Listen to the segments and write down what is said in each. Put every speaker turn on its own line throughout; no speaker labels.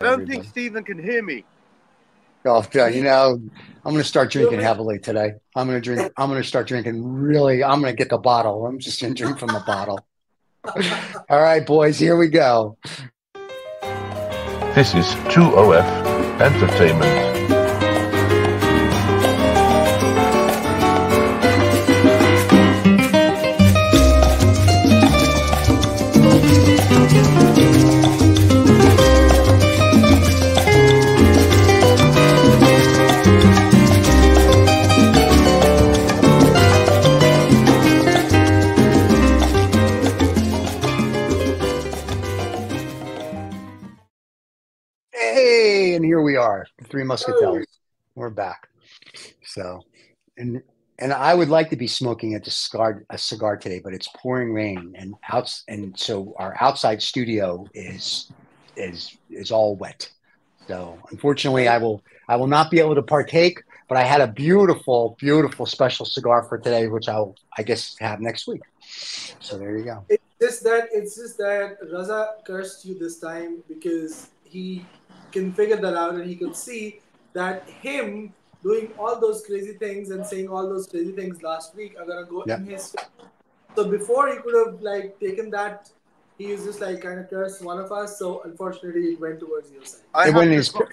I don't
everybody.
think Stephen can hear me.
Oh, yeah, you know, I'm going to start drinking heavily today. I'm going to drink. I'm going to start drinking really. I'm going to get the bottle. I'm just going to drink from the bottle. All right, boys, here we go.
This is 2OF Entertainment.
Are, the Three Muscatels. We're back. So, and and I would like to be smoking a cigar a cigar today, but it's pouring rain, and outs and so our outside studio is is is all wet. So unfortunately, I will I will not be able to partake. But I had a beautiful, beautiful special cigar for today, which I'll I guess have next week. So there you go.
It's just that it's just that Raza cursed you this time because he can figure that out and he could see that him doing all those crazy things and saying all those crazy things last week are gonna go
Yeah.
in his so before he could have like taken that he was just like kind of cursed one of us so unfortunately it went towards your side
I
It went in his-
com-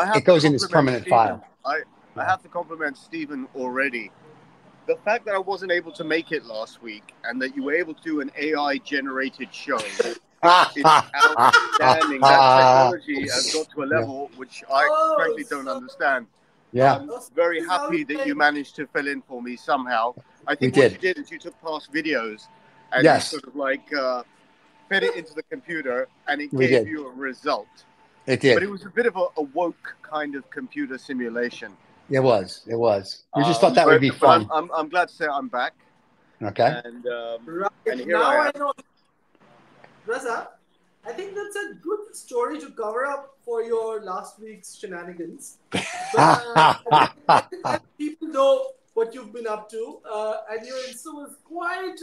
I have
it goes in his permanent
Stephen. I, I have to compliment Stephen already. The fact that I wasn't able to make it last week and that you were able to do an AI generated show is outstanding. that technology has got to a level which I
Oh,
frankly don't
so-
understand.
yeah.
I'm very happy that you managed to fill in for me somehow. I think
We
what
did.
you did is you took past videos and
Yes.
sort of like uh, fed it into the computer and it
We
gave
did.
you a result.
It did.
But it was a bit of a, a woke kind of computer simulation.
It was. It was. We just
Um,
thought that would be fun.
I'm, I'm, I'm glad to say I'm back.
Okay.
And um,
right
And here
now
I
I, know Raza I think that's a good story to cover up for your last week's shenanigans But, uh, I think- I people know what you've been up to, uh, and your Insta was quite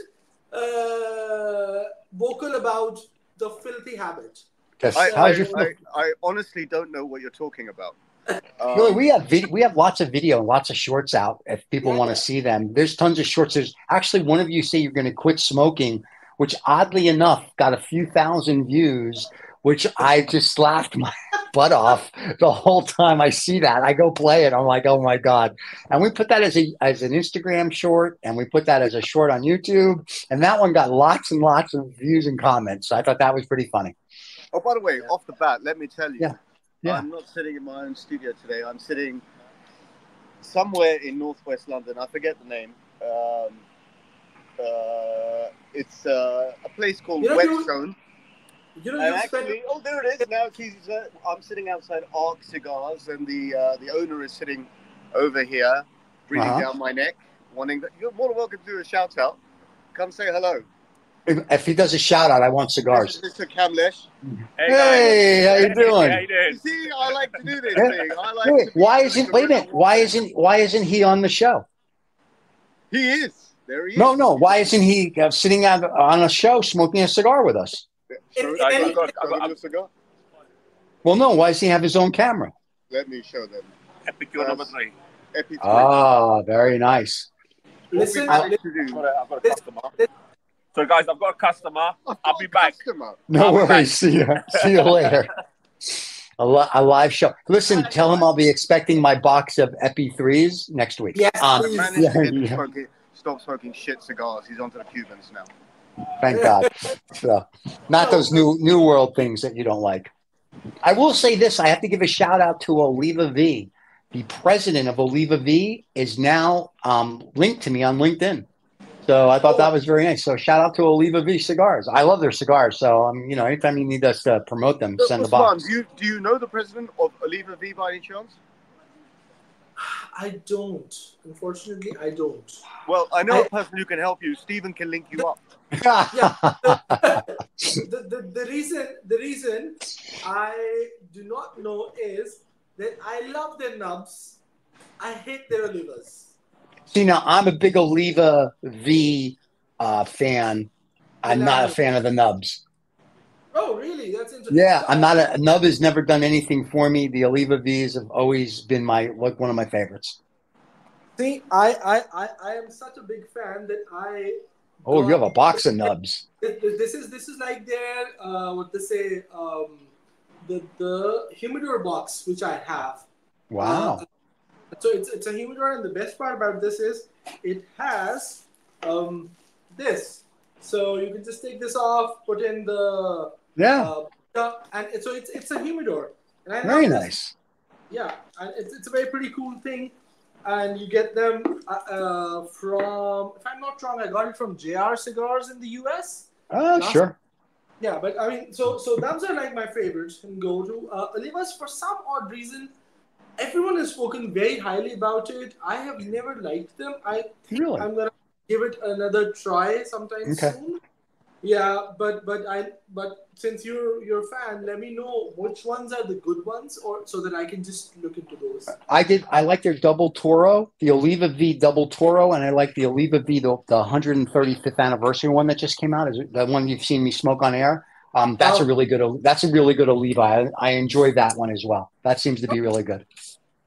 uh, vocal about the filthy habit.
Yes.
I,
How's
I, I, I honestly don't know what you're talking about. Um,
Really, we have vid- we have lots of video and lots of shorts out. If people
Yeah.
want to see them, there's tons of shorts. There's actually one of you say you're going to quit smoking, which oddly enough got a few thousand views, which I just laughed my butt off the whole time I see that. I go play it. I'm like, oh my god! And we put that as a as an Instagram short, and we put that as a short on YouTube, and that one got lots and lots of views and comments. So I thought that was pretty funny.
oh, by the way, off the bat, let me tell you,
Yeah. Yeah.
I'm not sitting in my own studio today. I'm sitting somewhere in northwest London. I forget the name. Um, uh, it's uh, a place called
You know,
Whetstone.
You know,
And
you spent
actually, oh, there it is. Now he's, uh, I'm sitting outside Arc Cigars, and the uh, the owner is sitting over here, breathing
Uh-huh.
down my neck, wanting that. You're more than welcome to do a shout out. Come say hello.
If, if he does a shout out, I want cigars.
This is Mr. Kamlesh.
Hey, how you doing?
How you doing?
You see, I like to do this thing. I like.
Wait,
to
why isn't wait a minute? Why isn't why isn't he on the show?
He is. There he is.
No, no. Why isn't he uh, sitting out on a show smoking a cigar with us?
So,
In- in
I got, I
I got-
got a cigar.
Well, no. Why does he have his own camera?
Let me show them.
Epicure number three.
Epi
Ah, very nice.
listen,
What we managed to
I've got a, I've got a customer. So, guys, I've got a customer.
I've
I'll be
a
back.
customer.
No
I'm
worries. See you. See you later. A, li- a live show. Listen, tell him I'll be expecting my box of Epi threes next week.
Yes,
Um,
please.
Yeah,
to get him to
yeah.
Smoking, stop smoking shit cigars. He's onto the Cubans now.
Thank God. So, not those new new world things that you don't like. I will say this: I have to give a shout out to Oliva V. The president of Oliva V is now um, linked to me on LinkedIn. So I thought that was very nice. So shout out to Oliva V Cigars. I love their cigars. So um, you know, anytime you need us to promote them, send the
Usman,
box.
do you do you know the president of Oliva V by any chance?
I don't. Unfortunately, I don't.
Well, I know
I-
a person who can help you. Stephen can link you up. Yeah.
the, the, the reason the reason I do not know is that I love their nubs. I hate their olivas.
See, now I'm a big Oliva V uh, fan. I'm not a fan of the nubs.
Oh, really? That's interesting.
Yeah, I'm not a nub has never done anything for me. The Oliva V's have always been my like one of my favorites.
See, I, I, I, I am such a big fan that I.
Oh, you have a box of nubs.
This is this is like their uh, what they say um, the the humidor box which I have.
Wow.
Uh, so it's it's a humidor, and the best part about this is it has um, this. So you can just take this off, put in the
Yeah.
uh, and it, so it's it's a humidor. And
Very nice.
Yeah, and it's, it's a very pretty cool thing. And you get them uh, uh, from, if I'm not wrong, I got it from JR Cigars in the US.
Oh,
Last-
sure.
Yeah, but I mean, so so those are like my favorites and go to. Uh, Olivas, for some odd reason, everyone has spoken very highly about it. I have never liked them. I think
Really?
I'm gonna give it another try sometime
Okay.
soon. Yeah, but but I but since you're you're a fan, let me know which ones are the good ones, or so that I can just look into those.
I did. I like their double Toro, the Oliva V double Toro, and I like the Oliva V, the, the 135th anniversary one that just came out. Is the one you've seen me smoke on air? Um, that's a
Oh.
really good. That's a really good Oliva. I, I enjoy that one as well. That seems to be really good.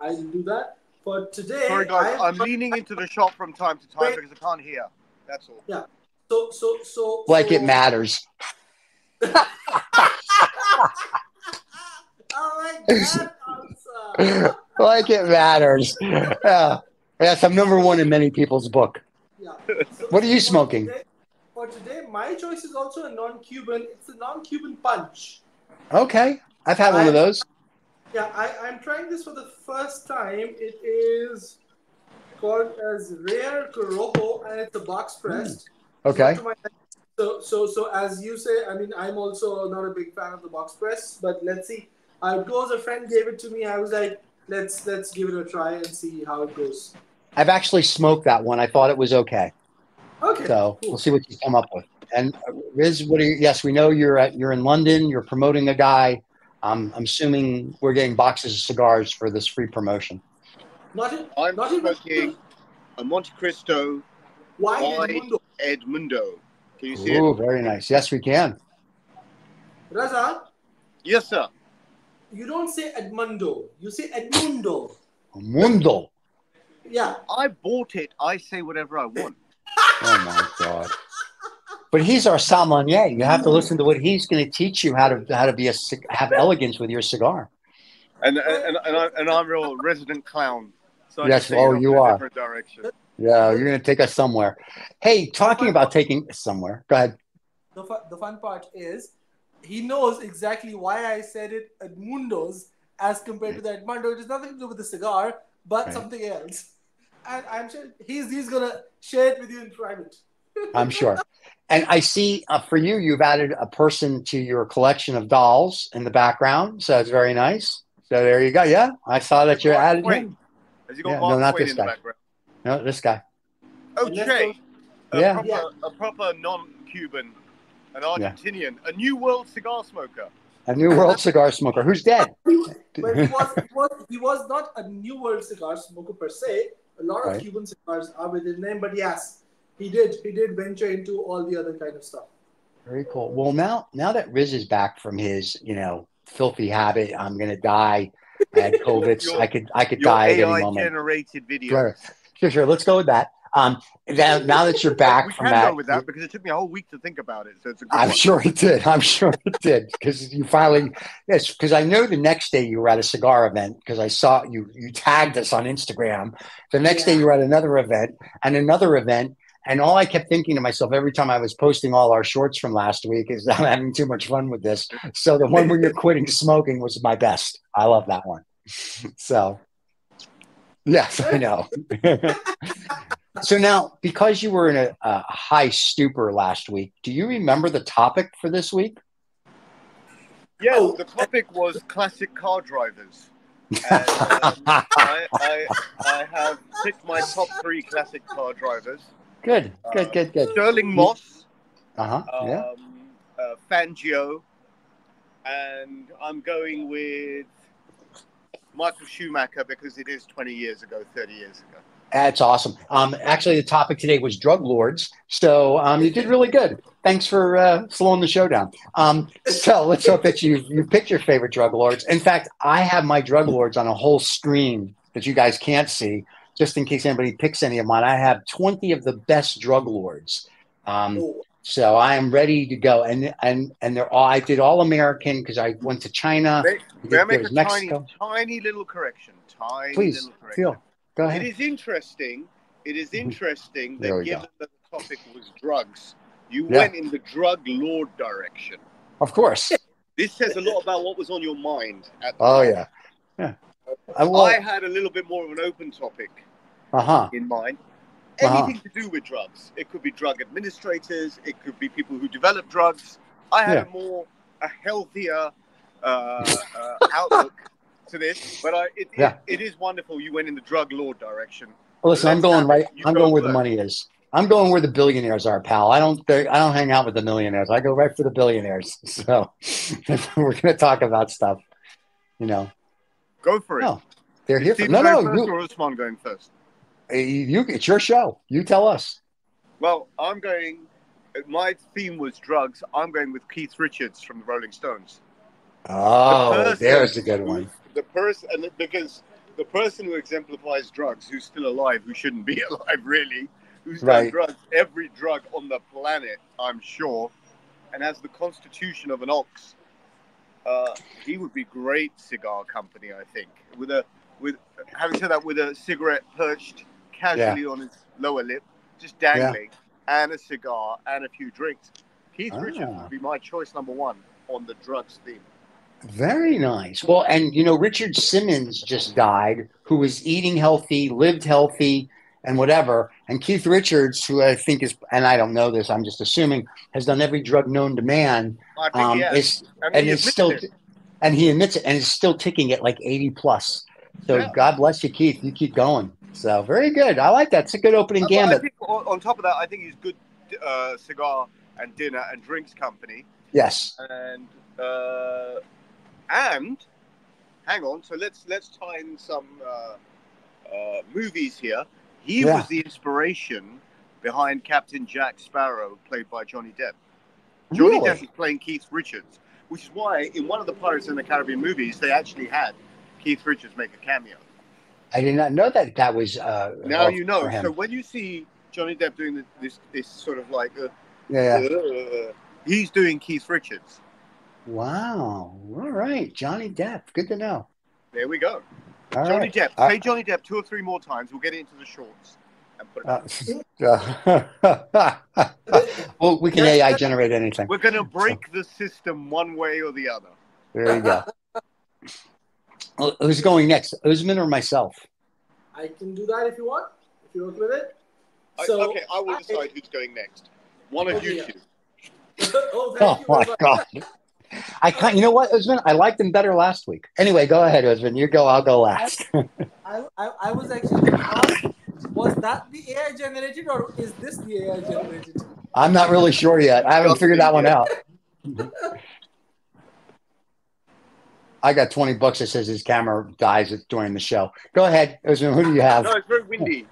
I will do that. But today,
Sorry, guys.
I-
I'm leaning into the shop from time to time
Wait.
because I can't hear. That's all.
So so so
Like
so,
it matters.
I like that answer.
like it matters. Yeah. Yes, I'm number one in many people's book.
Yeah. So-
What are you
so for
smoking?
today- For today, my choice is also a non-Cuban. It's a non-Cuban punch.
Okay, I've had one of those.
Yeah, I, I'm trying this for the first time. It is called as Rare Corojo, and it's a box pressed. Hmm.
Okay.
Not to my- So, so, so as you say, I mean, I'm also not a big fan of the box press, but let's see how it goes. A friend gave it to me. I was like, let's let's give it a try and see how it goes.
I've actually smoked that one. I thought it was okay.
Okay.
So
cool.
we'll see what you come up with. And uh, Riz, what are you? Yes, we know you're at you're in London. You're promoting a guy. Um, I'm assuming we're getting boxes of cigars for this free promotion.
Not in,
I'm
not even
smoking a Montecristo
Why
Why?
Edmundo?
Edmundo. Can you see it?
Ooh, very nice. Yes, we can.
Raza,
Yes, sir.
you don't say Edmundo. You say Edmundo.
Mundo.
Yeah.
I bought it. I say whatever I want.
Oh my god. But he's our sommelier. You have to listen to what he's going to teach you how to how to be a have elegance with your cigar.
And and and, I, and I'm a real resident clown. So
Yes, oh, you are.
Different direction.
Yeah, you're going to take us somewhere. Hey, talking about taking somewhere. Go ahead.
The, fu- the fun part is he knows exactly why I said it at Mundo's as compared to the Edmundo. It has nothing to do with the cigar, but
Right.
something else. And I'm sure he's he's gonna share it with you in private.
I'm sure. And I see uh, for you, you've added a person to your collection of dolls in the background, so it's very nice. So there you go. Yeah, I saw that
you're
added
Twain.
him.
Has he got
Yeah, no, not this
in the
guy.
background?
No, this guy.
Oh,
And
Che. A
Yeah.
Proper,
Yeah.
A proper non-Cuban, an Argentinian, a new world cigar smoker.
A new world cigar smoker who's dead.
But he was, he was he was not a new world cigar smoker per se. A lot of Cuban cigars are with his name, but yes, he did he did venture into all the other kind of stuff.
Very cool. Well, now now that Riz is back from his, you know, filthy habit, I'm gonna die. I had COVID.
Your-
I could I could
Your
die at any
AI
moment.
generated video.
Sure, sure. Let's go with that. Um, now, now that you're back
we
from
can
that,
go with that because it took me a whole week to think about it. So it's a good
I'm
one.
sure it did. I'm sure it did because you finally yes. Because I know the next day you were at a cigar event because I saw you you tagged us on Instagram. The next day you were at another event and another event, and all I kept thinking to myself every time I was posting all our shorts from last week is I'm having too much fun with this. So the one where you're quitting smoking was my best. I love that one. So yes, I know. so now, because you were in a, a high stupor last week, do you remember the topic for this week?
Yes,
Oh.
the topic was classic car drivers. And, um, I, I, I have picked my top three classic car drivers:
good, good, good, good.
Stirling Moss,
Uh huh.
um,
yeah.
uh, Fangio, and I'm going with Michael Schumacher because it is 20 years ago, 30 years ago.
That's awesome. Um, actually, the topic today was drug lords, so um, you did really good. Thanks for uh, slowing the show down. Um, so let's hope that you you picked your favorite drug lords. In fact, I have my drug lords on a whole screen that you guys can't see, just in case anybody picks any of mine. I have twenty of the best drug lords. Um, so I am ready to go, and and and they're all. I did all American because I went to China.
May, may I make a
Mexico.
tiny, tiny little correction? Tiny
Please,
little correction.
Phil, go ahead.
is interesting. It is interesting
There
that
we go.
given that the topic was drugs, you
Yeah.
went in the drug lord direction.
Of course.
This says a lot about what was on your mind. At the
Oh
time.
yeah. Yeah. I,
I had a little bit more of an open topic
uh huh.
in mind. Anything to do with drugs. It could be drug administrators. It could be people who develop drugs. I had
Yeah.
a more, a healthier uh, uh, outlook to this. But I, it,
Yeah.
it, it is wonderful. You went in the drug lord direction.
Listen, I'm going right. I'm going where the money is. I'm going where the billionaires are, pal. I don't. I don't hang out with the millionaires. I go right for the billionaires. So we're going to talk about stuff. You know,
Go for it.
No, they're here for.
Steve
No, no.
first
You,
going first?
You. It's your show. You tell us.
Well, I'm going. My theme was drugs. I'm going with Keith Richards from the Rolling Stones.
Oh,
person
there's a good one.
The person, because the person who exemplifies drugs, who's still alive, who shouldn't be alive really, who's done
Right.
drugs, every drug on the planet, I'm sure, and has the constitution of an ox. Uh, he would be great cigar company, I think. With a, with having said that, with a cigarette perched casually on his lower lip, just dangling, and a cigar and a few drinks. Keith Richards
Ah.
would be my choice number one on the drugs theme.
Very nice. Well, and you know, Richard Simmons just died, who was eating healthy, lived healthy, and whatever. And Keith Richards, who I think is, and I don't know this, I'm just assuming, has done every drug known to man. Um, is
and
and
he
is still,
it.
and he admits it, and is still ticking at like 80 plus. So
Yeah.
God bless you, Keith. You keep going. So very good. I like that. It's a good opening
Uh,
gambit.
think on, on top of that, I think he's good uh, cigar and dinner and drinks company.
Yes.
And uh, and hang on, so let's let's tie in some uh, uh, movies here. He
Yeah.
was the inspiration behind Captain Jack Sparrow, played by Johnny Depp. Johnny
Really?
Depp is playing Keith Richards, which is why in one of the Pirates in the Caribbean movies they actually had Keith Richards make a cameo.
I did not know that that was. Uh,
Now you know. So when you see Johnny Depp doing this this, this sort of like uh,
yeah.
uh, he's doing Keith Richards.
Wow. All right. Johnny Depp. Good to know.
There we go.
All
Johnny
right.
Depp.
Uh,
Say Johnny Depp two or three more times. We'll get it into the shorts and put it.
Well, we can AI generate anything.
We're going to break the system one way or the other.
There you go. Well, Who's going next? Usman or myself?
I can do that if you want. If you're okay with it.
I-
So,
okay, I will decide who's going next. One of
Okay,
you
yeah.
two.
oh, thank
Oh
you
my god! I can't. You know what, Usman? I liked him better last week. Anyway, go ahead, Usman. You go. I'll go last.
I, I, I was actually asked, was that the AI generated or is this the AI generated?
I'm not really sure yet. I haven't figured that one out. I got 20 bucks that says his camera dies during the show. Go ahead, Who do you have?
No, it's very windy.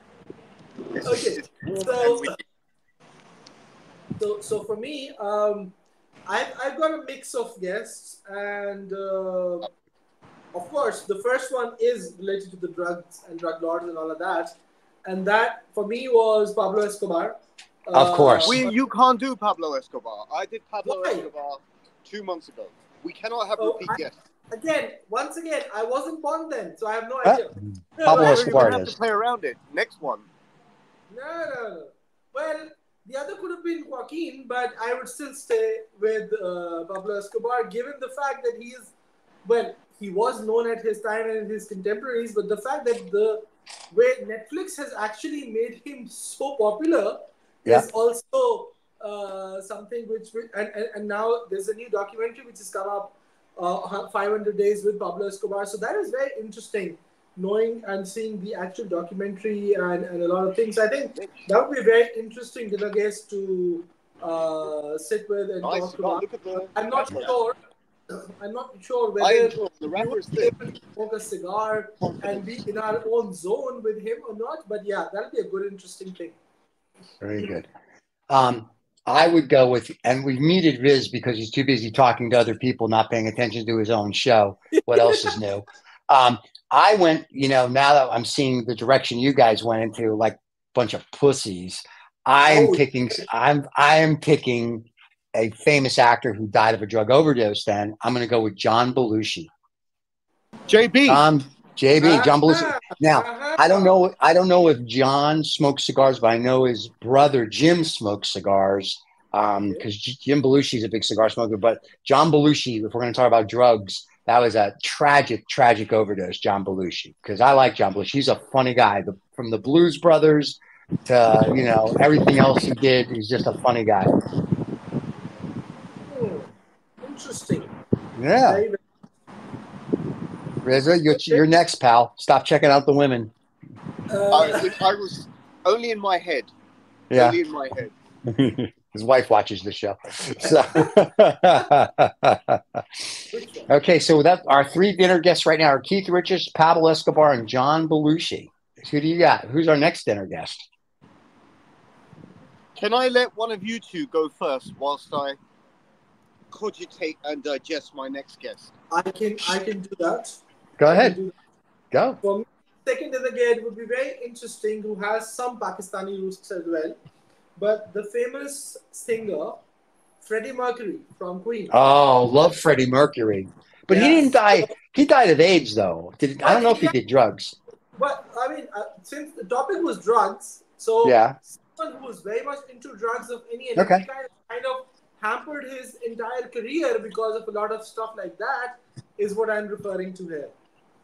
Okay, so- So, so for me, um, I've, I've got a mix of guests, and uh, of course, the first one is related to the drugs and drug lords and all of that, and that for me was Pablo Escobar.
Of course.
We, you can't do Pablo Escobar. I did Pablo
Why?
Escobar two months ago. We cannot have
Oh,
repeat
I-
guests.
Again, once again, I wasn't born then, so I have no
Huh?
idea.
Pablo
No,
Escobar
You
it
have to play around it. Next one.
No, no, no. Well, the other could have been Joaquin, but I would still stay with uh, Pablo Escobar, given the fact that he is, well, he was known at his time and his contemporaries, but the fact that the way Netflix has actually made him so popular
Yeah.
is also uh, something which, which and, and, and now there's a new documentary which has come up, uh, 500 Days with Pablo Escobar. So that is very interesting knowing and seeing the actual documentary and, and a lot of things. I think that would be very interesting dinner guest to uh, sit with and
Nice.
talk
cigar.
about.
The.
I'm not sure. I'm not sure whether
enjoy the
we
rapper
would be able to smoke a cigar and be in our own zone with him or not. But yeah, that'll be a good, interesting thing.
Very good. Um, I would go with, and we've muted Riz because he's too busy talking to other people, not paying attention to his own show. What else is new? Um, I went, you know, now that I'm seeing the direction you guys went into, like a bunch of pussies. I am
Oh,
picking. I'm I am picking a famous actor who died of a drug overdose. Then I'm going to go with John Belushi.
JB.
Um, JB, John Belushi. Now,
ah,
I don't know. I don't know if John smokes cigars, but I know his brother Jim smokes cigars. Um, because Jim Belushi is a big cigar smoker. But John Belushi, if we're going to talk about drugs, that was a tragic, tragic overdose. John Belushi, because I like John Belushi. He's a funny guy. The, from the Blues Brothers to you know everything else he did, he's just a funny guy.
hmm, Interesting.
Yeah,
Very, very-
Reza, you're, you're next, pal. Stop checking out the women.
uh,
I, I was only in my head.
Yeah.
Only in my head.
His wife watches the show. So okay, so that our three dinner guests right now are Keith Richards, Pablo Escobar, and John Belushi. Who do you got? Who's our next dinner guest?
Can I let one of you two go first whilst I cogitate and digest my next guest?
I can I can do that.
Go ahead. Go.
For me, second in the gate would be very interesting, who has some Pakistani roots as well. But the famous singer, Freddie Mercury from Queen.
Oh, love Freddie Mercury. But he didn't die. He died of AIDS, though. Did I don't know if he did drugs.
But I mean, uh, since the topic was drugs, so
Yeah.
someone who was very much into drugs of any
Okay.
kind, kind of hampered his entire career because of a lot of stuff like that is what I'm referring to here.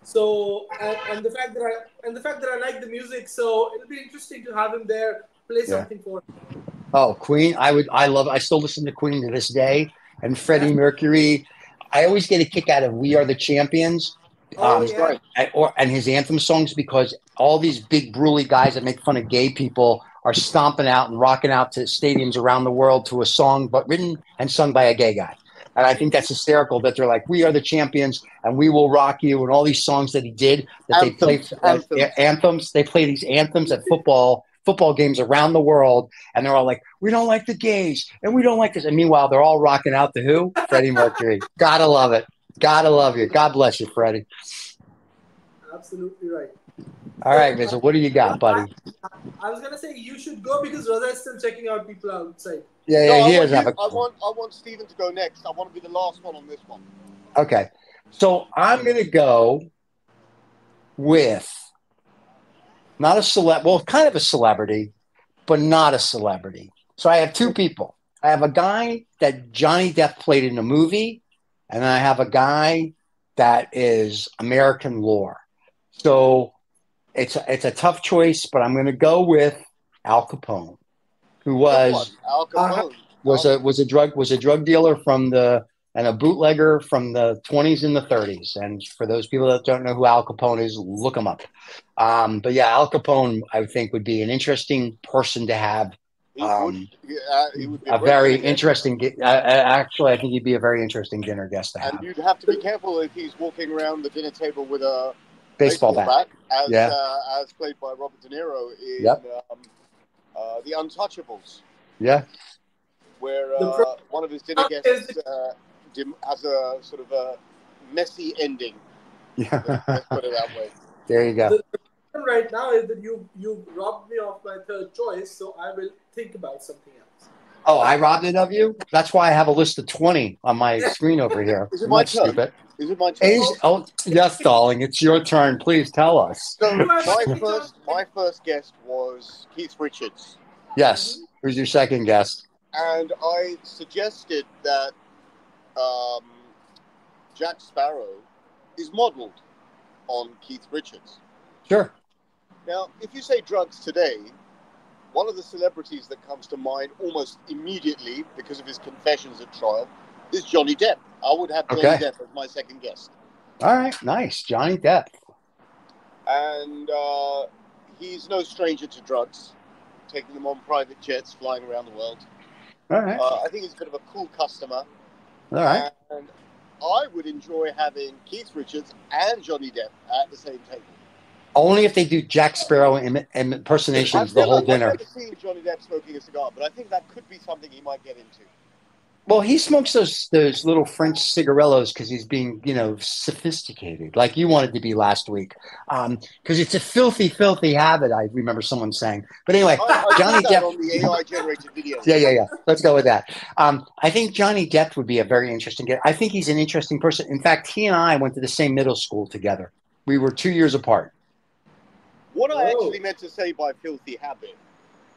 So and, and the fact that I and the fact that I like the music, so it'll be interesting to have him there play
Yeah.
something for. him.
Oh, Queen. I would. I love. I still listen to Queen to this day. And Freddie Mercury. I always get a kick out of "We Are the Champions."
Oh
Um,
yeah,
and- or and his anthem songs because all these big burly guys that make fun of gay people are stomping out and rocking out to stadiums around the world to a song but written and sung by a gay guy. And I think that's hysterical that they're like, "We are the champions and we will rock you," and all these songs that he did that they play
Anthems,
uh,
anthems.
anthems. They play these anthems at football football games around the world, and they're all like, "We don't like the gays and we don't like this." And meanwhile, they're all rocking out to who? Freddie Mercury. Gotta love it. Gotta love you. God bless you, Freddie.
absolutely right.
All right, Rizzo, what do you got, buddy?
I was gonna say you should go because Rosa is still checking out people outside.
Yeah,
No,
yeah,
I,
he
want
have
you-
a.
I want I want Stephen to go next. I want to be the last one on this one.
Okay, so I'm gonna go with not a celeb, well, kind of a celebrity, but not a celebrity. So I have two people. I have a guy that Johnny Depp played in a movie, and I have a guy that is American lore. So it's a, it's a tough choice, but I'm going to go with Al Capone, who was
Al Capone.
was a was a drug was a drug dealer from the and a bootlegger from the 20s and the 30s. And for those people that don't know who Al Capone is, look him up. Um, but yeah, Al Capone, I think, would be an interesting person to have.
He
Um,
would, yeah, he would be
A very
for
interesting. Uh, uh, actually, I think he'd be a very interesting dinner guest to
And
have.
you'd have to be careful if he's walking around the dinner table with a
Baseball bat.
as,
Yeah.
uh, as played by Robert De Niro in
Yep.
um, uh, The Untouchables,
Yeah.
where uh,
pro-
one of his dinner
is-
guests uh, dim- has a sort of a messy ending.
Yeah.
Let's put it that way.
there you go.
The problem right now is that you you robbed me of my third choice, so I will think about something else.
Oh, I robbed it of you? That's why I have a list of 20 on my screen over here.
Is it my turn?
stupid.
Is it my turn?
Oh, yes, darling. It's your turn. Please tell us.
So my first, my first guest was Keith Richards,
Yes. Who's your second guest?
and I suggested that um, Jack Sparrow is modelled on Keith Richards.
Sure.
Now, if you say drugs today, one of the celebrities that comes to mind almost immediately because of his confessions at trial is Johnny Depp. I would have Johnny
Okay.
Depp as my second guest.
All right. Nice. Johnny Depp.
And uh, he's no stranger to drugs, taking them on private jets, flying around the world.
All right.
Uh, I think he's a bit of a cool customer.
All right.
And I would enjoy having Keith Richards and Johnny Depp at the same table.
Only if they do Jack Sparrow Im- Im- impersonations the
I've
whole
never-
dinner.
I've never seen Johnny Depp smoking a cigar, but I think that could be something he might get into.
Well, he smokes those those little French cigarellos because he's being, you know, sophisticated, like you wanted to be last week. Because it's a filthy, filthy habit. I remember someone saying. But anyway,
I, I
Johnny Depp-
on the AI generated video.
yeah, yeah, yeah. Let's go with that. Um, I think Johnny Depp would be a very interesting guy. I think he's an interesting person. In fact, he and I went to the same middle school together. We were two years apart.
What I
Oh.
actually meant to say by filthy habit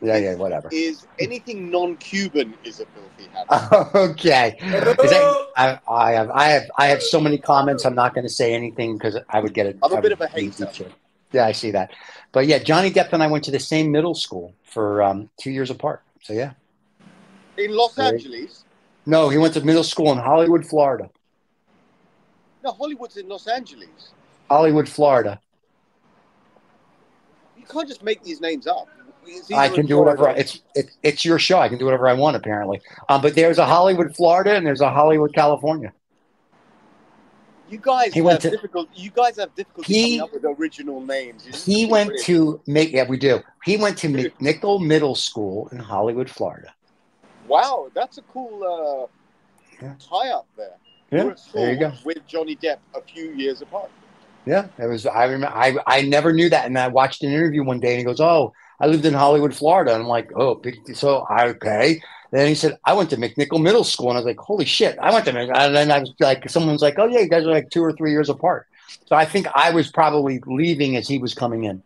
Yeah, yeah, whatever.
is anything non-Cuban is a filthy habit.
okay. Is that- I, I have, I have, I have so many comments. I'm not going to say anything because I would get it.
I'm a
I
bit of a hater.
Yeah, I see that. But yeah, Johnny Depp and I went to the same middle school for um, two years apart. So yeah.
In Los
Right.
Angeles,
No, he went to middle school in Hollywood, Florida.
no, Hollywood's in Los Angeles.
Hollywood, Florida.
You can't just make these names up.
I can do whatever.
Florida-
It's it, it's your show. I can do whatever I want. Apparently, um, but there's a Hollywood, Florida, and there's a Hollywood, California.
You guys
He
have
went to-
difficult. You guys have difficulty
He-
coming up with original names. You
He went to make. Yeah, we do. He went to McNicol Middle School in Hollywood, Florida.
Wow, that's a cool uh,
Yeah.
tie-up there.
Yeah, there you go.
With Johnny Depp a few years apart.
Yeah, it was. I remember. I I never knew that, and I watched an interview one day, and he goes, "Oh, I lived in Hollywood, Florida." And I'm like, "Oh, big." So I okay. Then he said, "I went to McNicol Middle School," and I was like, "Holy shit!" I went to. Mc-" And then I was like, "Someone's like, oh yeah, you guys are like two or three years apart." So I think I was probably leaving as he was coming in.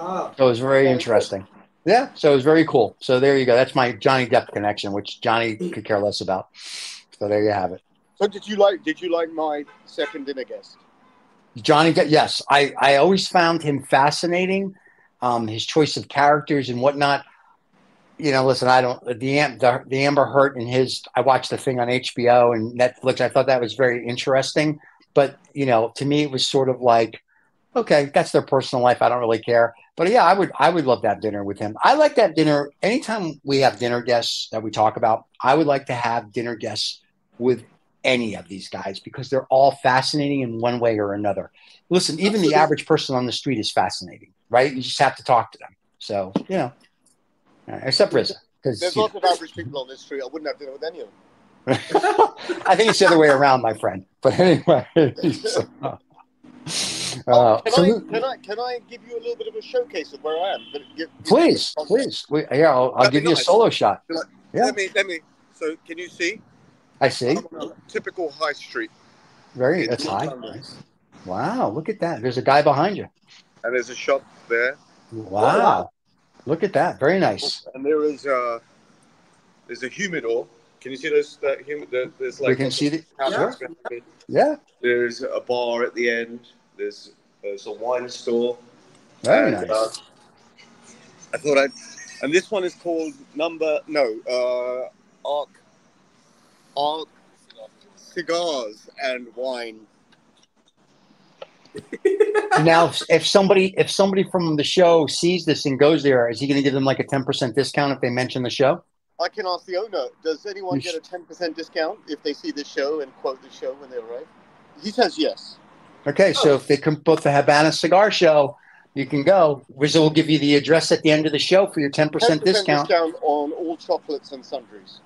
Ah,
So it was very interesting. Yeah, so it was very cool. So there you go. That's my Johnny Depp connection, which Johnny could care less about. So there you have it.
So did you like? Did you like my second dinner guest?
Johnny Depp, yes, I, I always found him fascinating. Um, his choice of characters and whatnot. You know, listen, I don't the the, the Amber Heard and his. I watched the thing on HBO and Netflix. I thought that was very interesting, but you know, to me, it was sort of like, okay, that's their personal life. I don't really care. But yeah, I would I would love that dinner with him. I like that dinner anytime we have dinner guests that we talk about. I would like to have dinner guests with any of these guys because they're all fascinating in one way or another. Listen, even the average person on the street is fascinating, right? You just have to talk to them. So, you know, uh, except Rizza. Because
There's lots of average people on this street. I wouldn't have dinner with any of them.
I think it's the other way around, my friend. But anyway, so, uh,
can,
so
I, can I can I give you a little bit of a showcase of where I am? Give- give-
please, please, we, yeah, I'll, I'll give you a solo shot. Yeah.
Let me let me. So can you see?
I see.
I'm on a typical high street,
Very,
It's
that's high. Nice. Wow, look at that. There's a guy behind you.
and there's a shop there,
Wow, look at that. Very nice.
and there is a, there's a humidor. Can you see those? That humid, the, there's like
We can see the. Sure. Yeah,
There's a bar at the end. There's there's a wine store.
very
And,
nice.
uh, I thought I'd, and this one is called number no, uh, Arc, Arc cigars and wine.
now if somebody if somebody from the show sees this and goes there is he going to give them like a 10% discount if they mention the show
I can ask the owner. Does anyone get a ten percent discount if they see the show and quote the show when they arrive? He says yes.
okay so if they come both the habana cigar show you can go rizzo will give you the address at the end of the show for your 10%,
10%
discount
discount on all chocolates and sundries.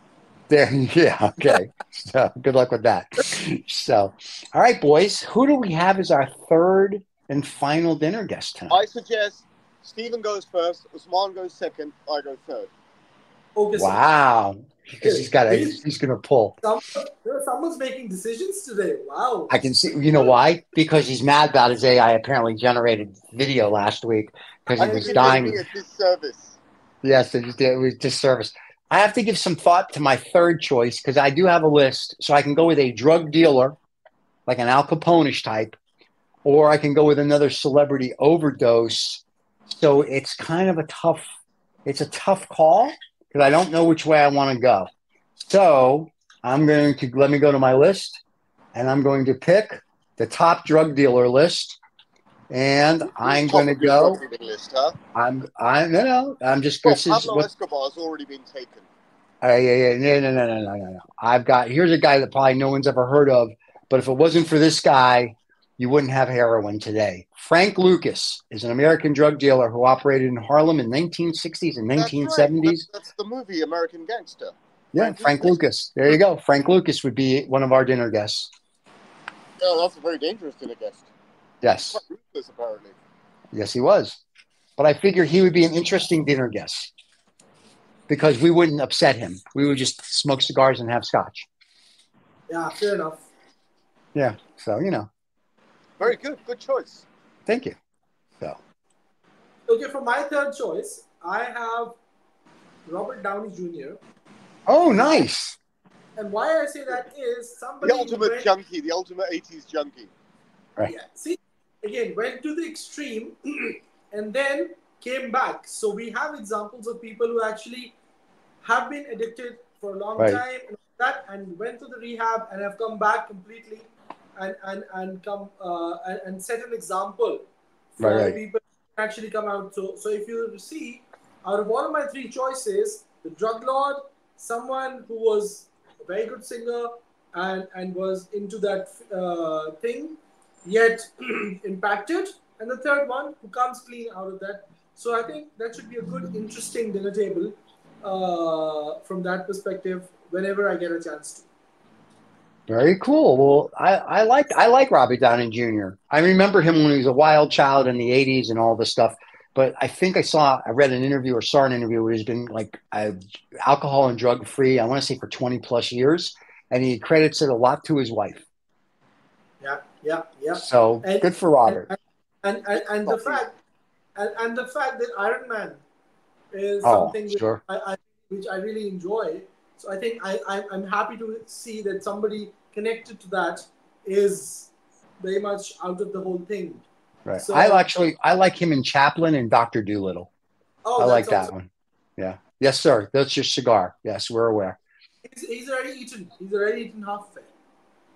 There yeah okay so good luck with that so all right boys who do we have as our third and final dinner guest tonight
I suggest Stephen goes first, Usman goes second, I go third.
okay. so
wow because he's got a he's going to pull
Someone, someone's making decisions today. Wow.
I can see. You know why? Because he's mad about his AI apparently generated video last week because he
think
was dying.
doing me a disservice.
Yes, it was, it was disservice. I have to give some thought to my third choice because I do have a list, so I can go with a drug dealer, like an Al Capone type, or I can go with another celebrity overdose. So it's kind of a tough. It's a tough call because I don't know which way I want to go. So I'm going to let me go to my list, and I'm going to pick the top drug dealer list, and I'm going to go.
List, huh?
I'm I no no I'm just
Oh,
this is
Pablo
what
Escobar has already been taken.
Uh, yeah, yeah, no, no, no, no, no, no. I've got here's a guy that probably no one's ever heard of, but if it wasn't for this guy, you wouldn't have heroin today. Frank Lucas is an American drug dealer who operated in Harlem in 1960s and
That's right.
1970s.
That's, that's the movie American Gangster.
Yeah,
Frank
Frank
Lucas.
Lucas. There you go. Frank Lucas would be one of our dinner guests.
Oh, that's a very dangerous dinner guest.
Yes,
ruthless, apparently.
yes, he was. But I figure he would be an interesting dinner guest because we wouldn't upset him. We would just smoke cigars and have scotch.
Yeah, fair enough.
Yeah. So you know,
Very good. Good choice.
thank you. So
Okay, for my third choice, I have Robert Downey Jr.
oh, nice.
And why I say that is somebody
The ultimate
went-
junkie, the ultimate 80s junkie.
Right.
Yeah. See, again, went to the extreme and then came back. So we have examples of people who actually have been addicted for a long
Right.
time and that and went to the rehab and have come back completely and and and come uh, and, and set an example for
Right,
people actually come out. So so if you see out of all of my three choices, the drug lord, someone who was a very good singer and and was into that uh, thing yet impacted, and the third one who comes clean out of that. So I think that should be a good, interesting dinner table uh, from that perspective. Whenever I get a chance to.
Very cool. Well, I, I like I like Robbie Downey Jr. I remember him when he was a wild child in the '80s and all this stuff. But I think I saw I read an interview or saw an interview where he's been like uh, alcohol and drug free. I want to say for 20 plus years, and he credits it a lot to his wife.
Yeah, yeah, yeah.
So
And-
good for Robert.
And and, and the fact and, and the fact that Iron Man is
Oh,
something which
sure.
I, I which I really enjoy. So I think I, I I'm happy to see that somebody connected to that is very much out of the whole thing.
Right.
So-
I actually I like him in Chaplin and Doctor Dolittle.
Oh,
I like that
also-
one. Yeah. Yes, sir. That's your cigar. Yes, we're aware.
He's, he's already eaten. He's already eaten half of it.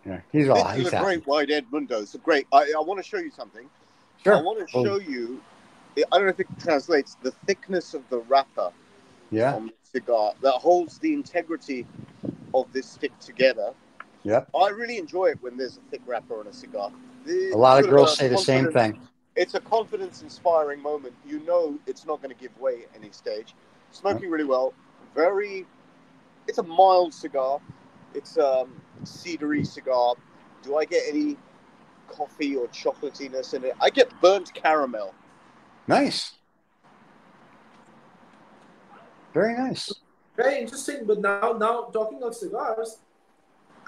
Yeah. He's all
This
he's
is a
happy.
great wide Edmundo. It's a great. I, I want to show you something.
Sure.
I want to
Oh.
show you. I don't know if it translates the thickness of the wrapper
Yeah.
on the cigar that holds the integrity of this stick together.
Yeah.
I really enjoy it when there's a thick wrapper on a cigar.
A lot of girls say the same thing.
It's a confidence-inspiring moment. You know it's not going to give way at any stage. Smoking really well. Very. It's a mild cigar. It's um cedary cigar. Do I get any coffee or chocolatiness in it? I get burnt caramel.
Nice. Very nice.
Very interesting. But now, now talking of cigars,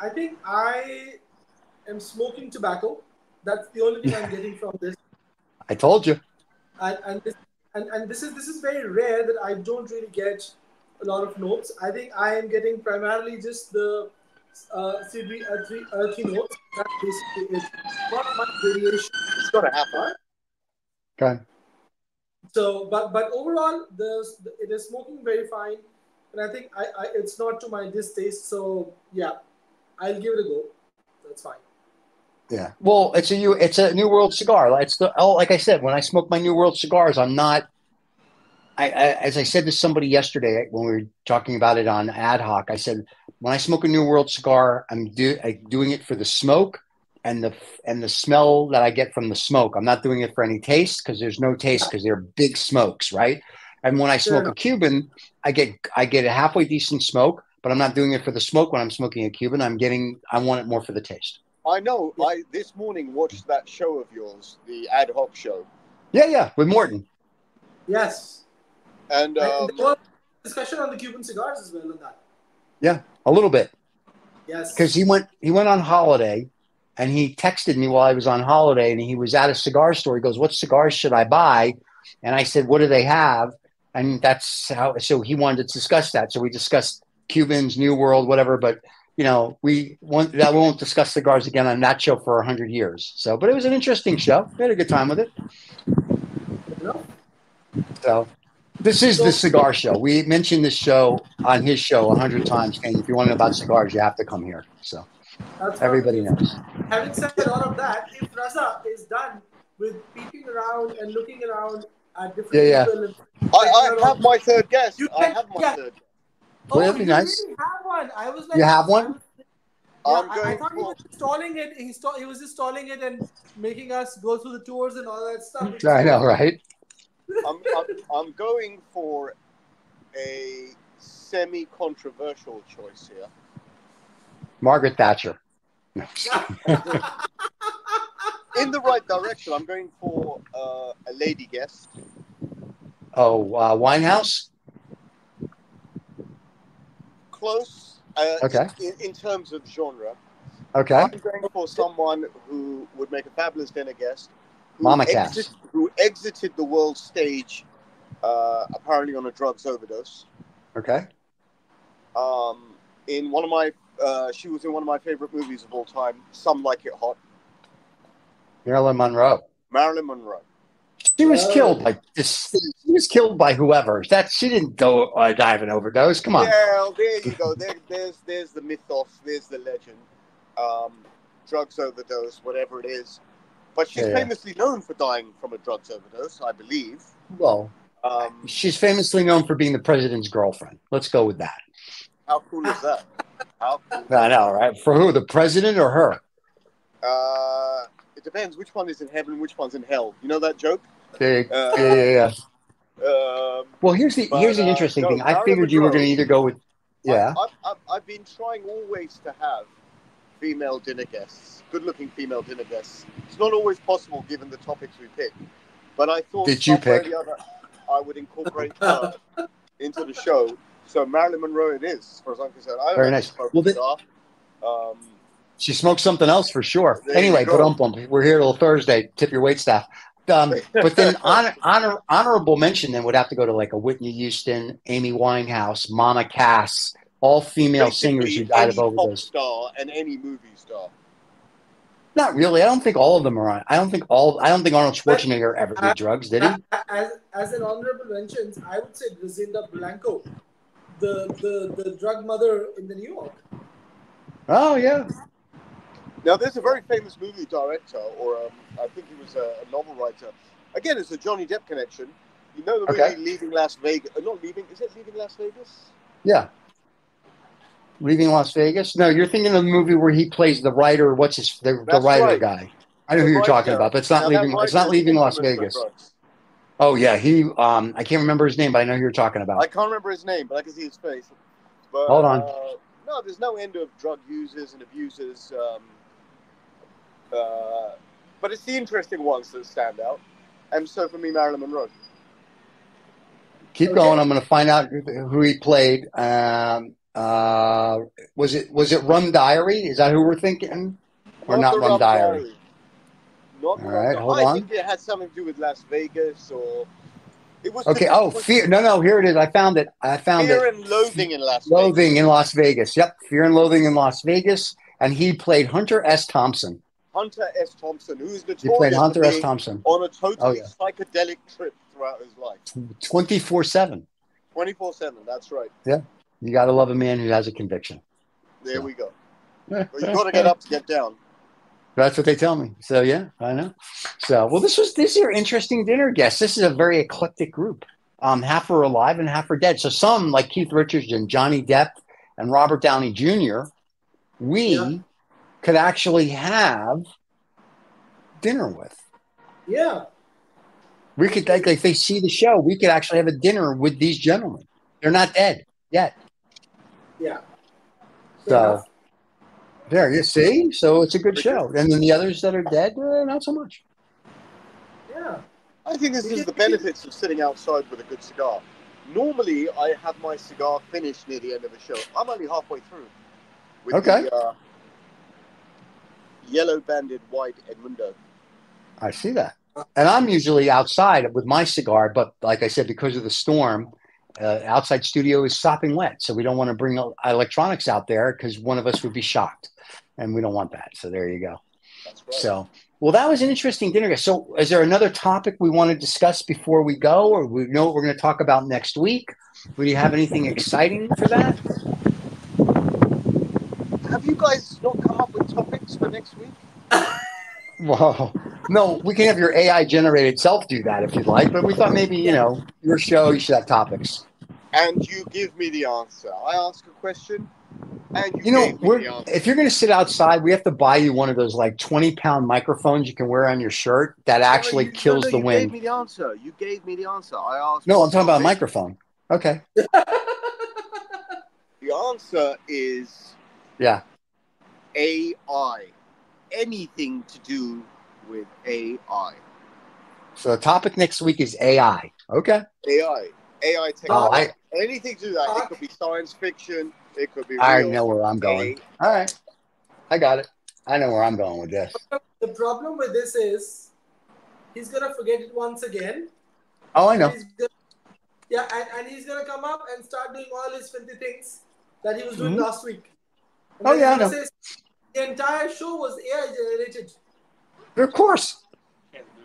I think I am smoking tobacco. That's the only thing I'm getting from this.
I told you.
And and this, and, and this is this is very rare that I don't really get a lot of notes. I think I am getting primarily just the uh, cedry, earthy, earthy notes. that basically is Not much variation.
It's got to happen.
Okay.
So, but but overall, the, the it is smoking very fine, and I think I, I it's not to my distaste. So yeah, I'll give it a go. That's fine.
Yeah. Well, it's a you. It's a New World cigar. It's the oh, like I said, when I smoke my New World cigars, I'm not. I, I as I said to somebody yesterday when we were talking about it on ad hoc, I said when I smoke a New World cigar, I'm do I'm doing it for the smoke and the and the smell that I get from the smoke. I'm not doing it for any taste because there's no taste because they're big smokes, right? And when I
Fair
smoke a. Cuban, I get I get a halfway decent smoke, but I'm not doing it for the smoke when I'm smoking a Cuban. I'm getting I want it more for the taste.
I know. I this morning watched that show of yours, the ad hoc show,
Yeah, yeah, with Morton.
Yes.
And
And
um,
discussion on the Cuban cigars as well on that.
Yeah, a little bit.
Yes.
because he went he went on holiday and he texted me while I was on holiday and he was at a cigar store. He goes, "What cigars should I buy?" And I said, "What do they have?" And that's how. So he wanted to discuss that. So we discussed Cubans, New World, whatever. But you know, we want that we won't discuss cigars again on that show for a hundred years. So, but it was an interesting show. We had a good time with it. So. This is the cigar show. We mentioned this show on his show a hundred times. And if you want to know about cigars, you have to come here. So
That's
everybody
fine.
knows.
Having said all of that, if Raza is done with peeping around and looking around at different
Yeah, yeah.
people, and
I, I have my third guess.
You
I have my
yeah.
third.
Oh, well, that'd be
you
nice.
really have one. I was like,
You have one?
Yeah,
I'm
I, I
going
thought he
for-
was stalling it. He, sta- he was just stalling it and making us go through the tours and all that stuff.
I know, right?
I'm, I'm, I'm going for a semi-controversial choice here.
Margaret Thatcher. No.
In the right direction, I'm going for uh, a lady guest.
Oh, uh, Winehouse.
Close. Uh,
Okay.
In, in terms of genre,
Okay.
I'm going for someone who would make a fabulous dinner guest. Who
Mama Cass.
Who exited the world stage, uh, apparently on a drugs overdose.
Okay.
Um, in one of my, uh, she was in one of my favorite movies of all time. Some like it hot.
Marilyn Monroe.
Marilyn Monroe.
She was
Oh.
killed by this. She was killed by whoever. That she didn't go uh, die of an overdose. Come on.
Well, there you go. There, there's there's the mythos. There's the legend. Um, drugs overdose, whatever it is. But she's
Yeah, yeah.
famously known for dying from a drugs overdose, I believe.
Well,
Um,
she's famously known for being the president's girlfriend. Let's go with that.
how cool is that? How cool?
I know, right? For who? The president or her?
Uh, it depends which one is in heaven and which one's in hell. You know that joke?
Yeah,
Uh,
yeah, yeah, yeah.
Um,
Well, here's the
But,
here's the
uh,
interesting
no,
thing. I figured you were going to either go with yeah.
I've, I've, I've been trying always to have female dinner guests, good-looking female dinner guests. It's not always possible given the topics we pick, but I thought
Did you pick?
the other, I would incorporate her into the show. So Marilyn Monroe it is, as far as I'm concerned. I
Very nice. Well,
a
the-
Um,
She smoked something else for sure. Anyway,
go.
but um. We're here till Thursday. Tip your wait staff. Um, but then honor, honor, honorable mention then would have to go to like a Whitney Houston, Amy Winehouse, Mama Cass, all female singers who died
any
of overdose.
pop star and any movie star.
Not really. I don't think all of them are on. I don't think all. I don't think Arnold Schwarzenegger ever did drugs, did he?
As, as an honorable mention, I would say Lucinda Blanco, the, the, the drug mother in the New York.
Oh yeah.
Now, there's a very famous movie director, or um, I think he was a, a novel writer. Again, it's a Johnny Depp connection. You know the movie
Okay.
Leaving Las Vegas? Uh, not Leaving, is it Leaving Las Vegas?
Yeah. Leaving Las Vegas? No, you're thinking of the movie where he plays the writer. What's his the, the writer
right.
guy? I know who you're talking
writer.
about, but it's not
Now,
leaving. It's not leaving Las Vegas. Oh yeah, he. Um, I can't remember his name, but I know who you're talking about.
I can't remember his name, but I can see his face. But,
Hold on.
Uh, no, there's no end of drug users and abusers. Um, uh, but it's the interesting ones that stand out. And so for me, Marilyn Monroe.
Keep
Okay.
going. I'm going to find out who who he played. Um, uh, was it was it Rum Diary? Is that who we're thinking? Or not
the
Rum
Rum
Diary?
Not
All
Rum
right,
Diary.
hold
I
on.
think it had something to do with Las Vegas or. It was
Okay. Oh,
was
fear. No, no. Here it is. I found it. I found
Fear
it.
and Loathing in Las Vegas.
Loathing in Las Vegas. Yep. Fear and Loathing in Las Vegas. And he played Hunter S. Thompson.
Hunter S. Thompson, who is the
He played Hunter S. Thompson
on a totally
Oh, yeah.
psychedelic trip throughout his life.
24 7.
24 7, that's right.
You got to love a man who has a conviction.
There we go. But you got to get up to get down.
That's what they tell me. So yeah, I know. So well, this was this is your interesting dinner guest. This is a very eclectic group. Um, half are alive and half are dead. So some like Keith Richards and Johnny Depp and Robert Downey Jr. We
Yeah.
could actually have dinner with.
Yeah.
We could like if they see the show, we could actually have a dinner with these gentlemen. They're not dead yet.
Yeah.
So there you see. So it's a good show. And then the others that are dead, uh, not so much.
Yeah.
I think this is the benefits of sitting outside with a good cigar. Normally, I have my cigar finished near the end of the show. I'm only halfway through. With
Okay.
The, uh, yellow banded white Edmundo.
I see that. And I'm usually outside with my cigar, but like I said, because of the storm, uh, outside studio is sopping wet. So we don't want to bring electronics out there because one of us would be shocked. And we don't want that. So there you go.
Right.
So, well, that was an interesting dinner. guys. So, is there another topic we want to discuss before we go, or we know what we're going to talk about next week? Do you have anything exciting for that?
Have you guys not come up with topics for next week?
Well, no, we can have your AI generated self do that if you'd like, but we thought maybe, you know, your show, you should have topics.
And you give me the answer. I ask a question, and you,
You know,
gave me
we're,
the answer.
if you're going to sit outside, we have to buy you one of those like 20 pound microphones you can wear on your shirt that actually
No, you-
kills
no, no,
the wind.
you gave me the answer. You gave me the answer. I asked.
No, I'm talking about a microphone. Okay.
The answer is
Yeah.
AI. Anything to do with AI.
So the topic next week is AI. Okay.
AI. AI
Oh,
technology.
I,
Anything to do that. It could be science fiction. It could be.
I
real.
know where I'm going. All right. I got it. I know where I'm going with this.
The problem with this is he's gonna forget it once again.
Oh, I know.
He's gonna, yeah, and, and he's gonna come up and start doing all his filthy things that he was doing
Mhm.
last week. And
Oh, yeah, I know.
say The entire show was AI generated.
Of course.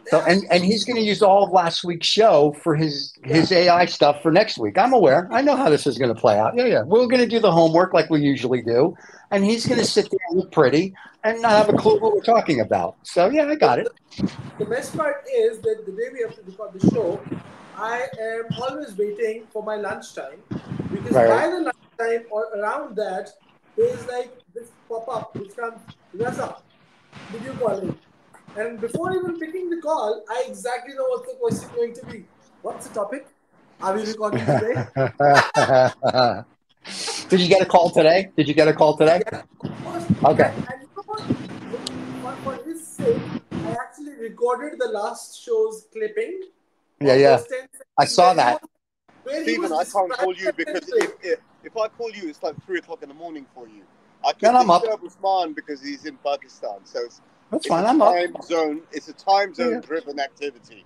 So, and, and he's going to use all of last week's show for his his AI stuff for next week. I'm aware. I know how this is going to play out. Yeah, yeah. We're going to do the homework like we usually do, and he's going to sit there and look pretty and not have a clue what we're talking about. So yeah, I got it.
The best part is that the day we have to record the show, I am always waiting for my lunchtime because
Right,
by the lunchtime or around that, there's like this pop up which comes, Raza, did you call in? And before even picking the call, I exactly know what the question is going to be. What's the topic? Are we recording today?
Did you get a call today? Did you get a call today?
Of.
Okay.
And, and you know what? For, for his sake, I actually recorded the last show's clipping.
Yeah, yeah.
those 10 seconds
I saw that.
was-
Stephen, I can't call you because if, if, if I call you, it's like three o'clock in the morning for you. I
Then
can
I'm up.
disturb Usman because he's in Pakistan, so it's,
That's
it's
fine.
a
I'm up.
zone. It's a time
Yeah.
zone driven activity.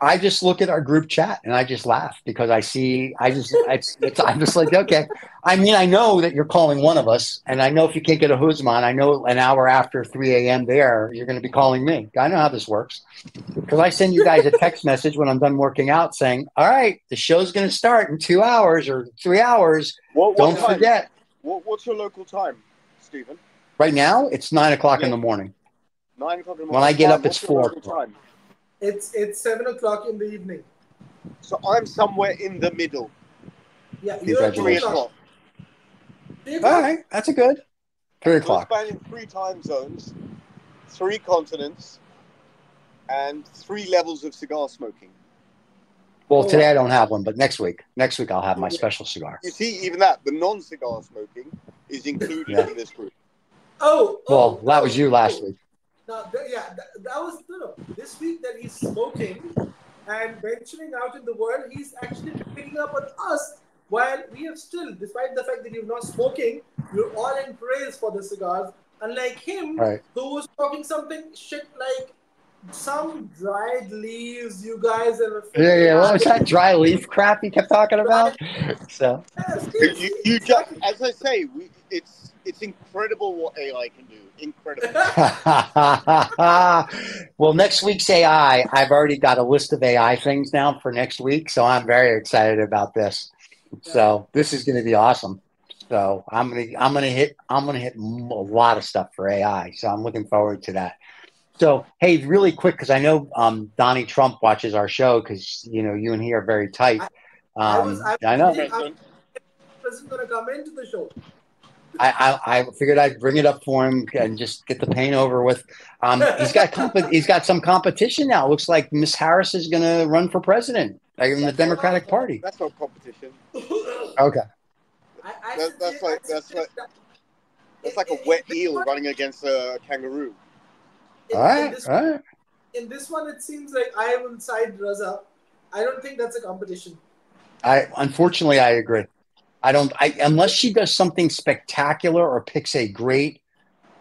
I just look at our group chat and I just laugh because I see, I just, it's, it's, I'm just like, okay. I mean, I know that you're calling one of us, and I know if you can't get a Usman, I know an hour after 3 a.m. there, you're going to be calling me. I know how this works because I send you guys a text message when I'm done working out saying, all right, the show's going to start in two hours or three hours.
What, what
Don't
time?
forget.
What, what's your local time, Stephen?
Right now, it's nine o'clock in the morning.
Nine o'clock in the morning.
When I get
Fine.
up, it's four o'clock.
Time?
It's it's seven o'clock in the evening.
So I'm somewhere in the middle.
Yeah, you're at
Three
o'clock.
o'clock.
Three
All
o'clock?
right, that's a good. Three
We're
o'clock.
spanning three time zones, three continents, and three levels of cigar smoking.
Well, oh, today I don't have one, but next week, next week I'll have my
Yeah.
special cigar.
You see, even that, the non-cigar smoking is included
Yeah.
in this group.
Oh, oh,
Well, that
oh,
was you last
oh.
week.
Now, th- yeah, that, that was no, no. This week that he's smoking and venturing out in the world, he's actually picking up on us. While we have still, despite the fact that you're not smoking, you're all in praise for the cigars. Unlike him,
Right.
who was talking something shit like some dried leaves. You guys have.
Yeah, yeah. What was that dry leaf crap he kept talking about? So,
Yes,
You,
yes,
you, you just, as I say, we, it's it's incredible what AI can do. Incredible.
well, next week's AI, I've already got a list of AI things now for next week, so I'm very excited about this. So this is going to be awesome. So I'm gonna I'm gonna hit I'm gonna hit m- a lot of stuff for AI. So I'm looking forward to that. So hey, really quick because I know um, Donnie Trump watches our show because you know you and he are very tight.
I
Um,
was- I-
I know.
President,
President gonna come into the show.
I, I, I figured I'd bring it up for him and just get the pain over with. Um, he's got comp- he's got some competition now. It looks like Miss Harris is going to run for president like, in the Democratic Party.
That's not competition.
Okay.
I, I
That- that's like- that's like- That's like a
in- in
wet eel running against a kangaroo.
in-
All
in
right.
this-
All right.
in this one, it seems like I am inside Raza. I don't think that's a competition.
I unfortunately I agree. I don't. I unless she does something spectacular or picks a great